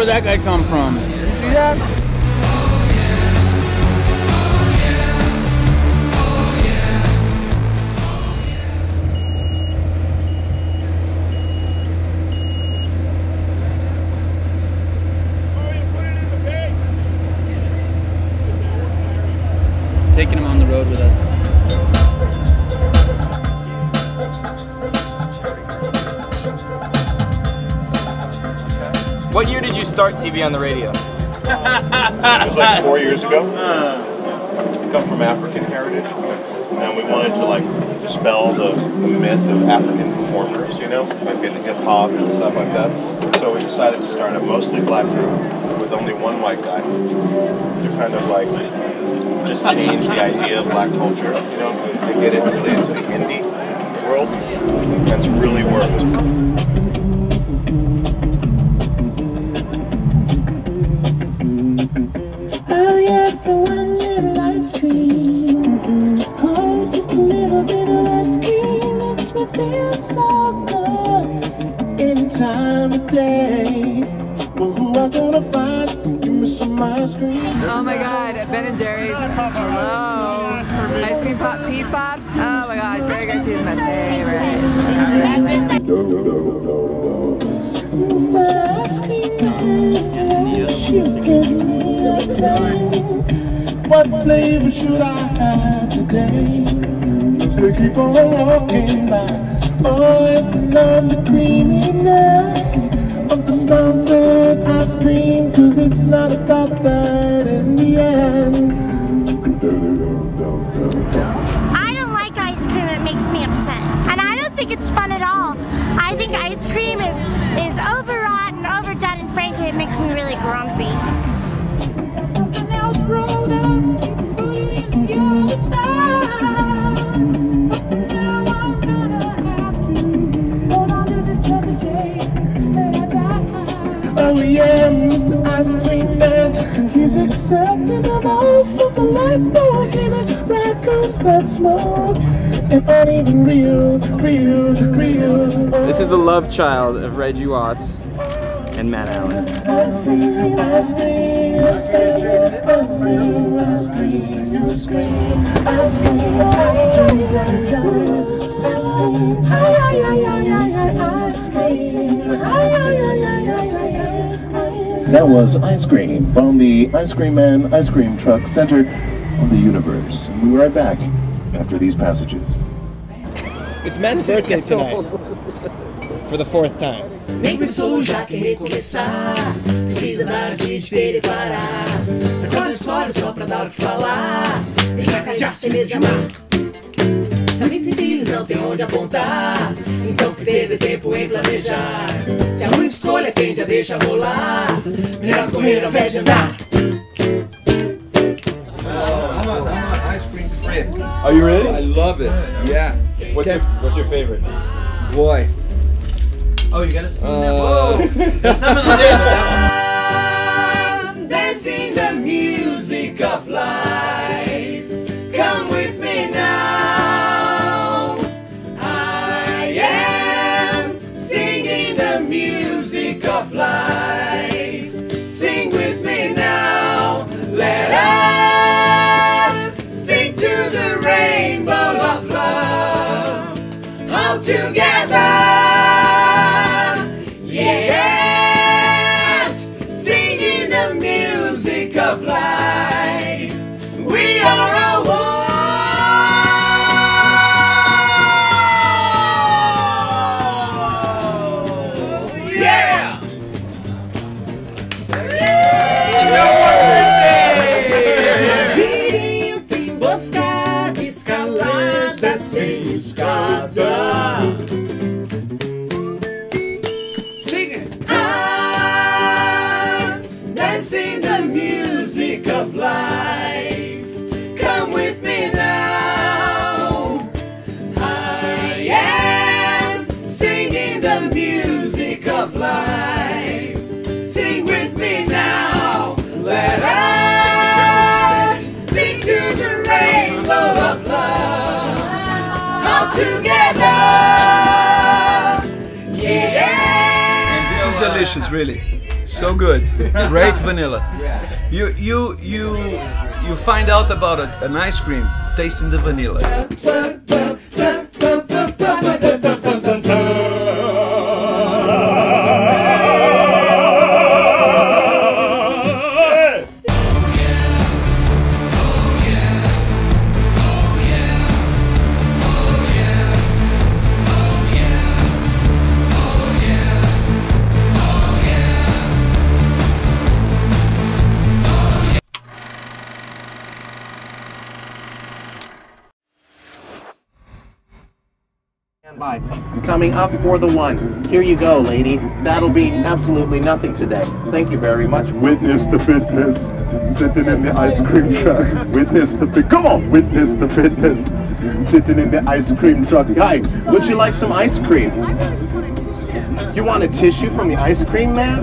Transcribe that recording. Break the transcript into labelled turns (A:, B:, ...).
A: Where'd that guy come from? You see that? taking him on the road with us.
B: What year did you start TV on the radio?
C: it was like four years ago. We come from African heritage, and we wanted to like dispel the, the myth of African performers, you know, like in hip hop and stuff like that. So we decided to start a mostly black group with only one white guy to kind of like just change the idea of black culture, you know, and get it really into the indie world. And it's really worked.
D: Feel so good. Any time of day. Well, who I gonna find? Give me some ice cream.
E: Oh my god, Ben and Jerry's. Hello. Ice cream pop, peace pops. Oh my god, Jerry Garcia is my favorite.
D: It's that ice cream. She gives me a pain. What flavor should I have today? We keep on walking by. Oh, it's the love the creaminess of the sponsored ice cream. Cause it's not about that in the end.
F: I don't like ice cream. It makes me upset. And I don't think it's fun at all. I think ice cream is, is overwrought and overdone, and frankly, it makes me really grumpy.
D: Accepting the most as a light bulb in raccoons that smoke and aren't even real, real, real.
B: This is the love child of Reggie Watts and Matt Allen.
D: Ice cream, ice cream, ice cream, ice cream, you scream.
G: That was Ice Cream from the Ice Cream Man Ice Cream Truck Center of the Universe. We'll be right back after these passages.
B: It's Matt's birthday tonight. For the fourth time.
H: Nem pensou já quer recomeçar Precisa dar o que espelho e parar Aquela história só pra dar o que falar Deixa calhar sem medo de amar Filhos não tem onde apontar Então perder tempo em planejar Se há muita escolha tende a deixar rolar Melhor correr ao invés de andar
I: Ice cream frick.
B: Are you really?
I: I love it. Yeah.
B: What's your What's your favorite?
I: Boy.
A: Oh, you gotta spin
I: Uh,
H: sem
I: delicious, really. So good. Great vanilla. You you you you find out about a, an ice cream tasting the vanilla.
J: Bye. Coming up for the one. Here you go, lady. That'll be absolutely nothing today. Thank you very much.
G: Witness the fitness, sitting in the ice cream truck. Witness the fit. Come on, witness the fitness, sitting in the ice cream truck.
J: Guy, would you like some ice cream? You want a tissue from the ice cream man?